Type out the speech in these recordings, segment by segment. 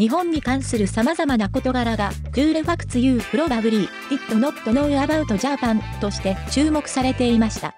日本に関する様々な事柄が、Cool Facts You Probably Did Not Know About Japan として注目されていました。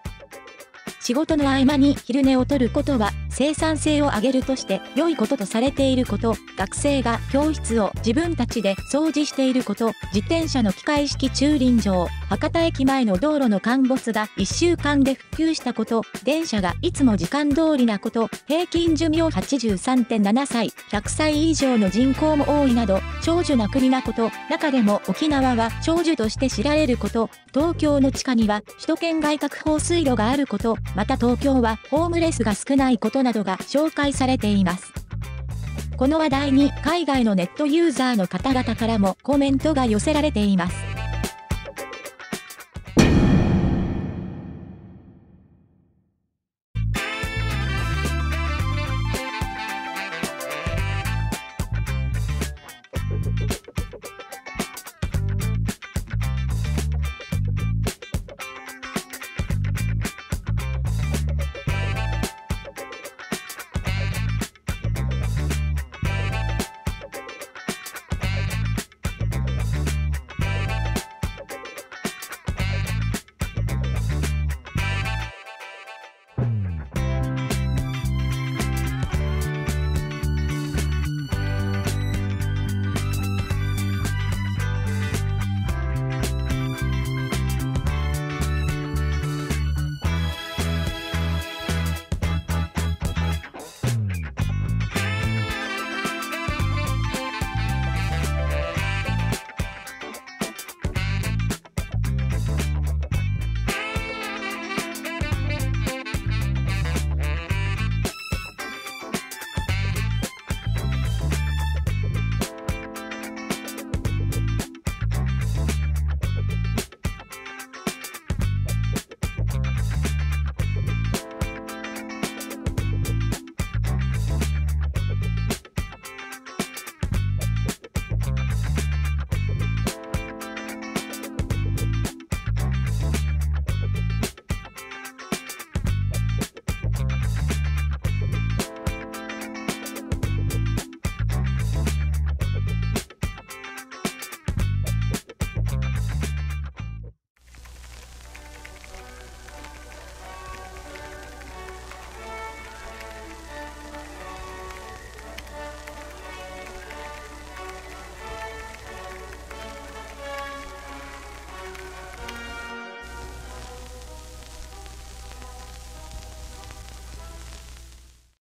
仕事の合間に昼寝をとることは生産性を上げるとして良いこととされていること、学生が教室を自分たちで掃除していること、自転車の機械式駐輪場、博多駅前の道路の陥没が1週間で復旧したこと、電車がいつも時間通りなこと、平均寿命83.7歳、100歳以上の人口も多いなど、長寿な国なこと、中でも沖縄は長寿として知られること、東京の地下には首都圏外郭放水路があること、また東京はホームレスが少ないことなどが紹介されています。この話題に海外のネットユーザーの方々からもコメントが寄せられています。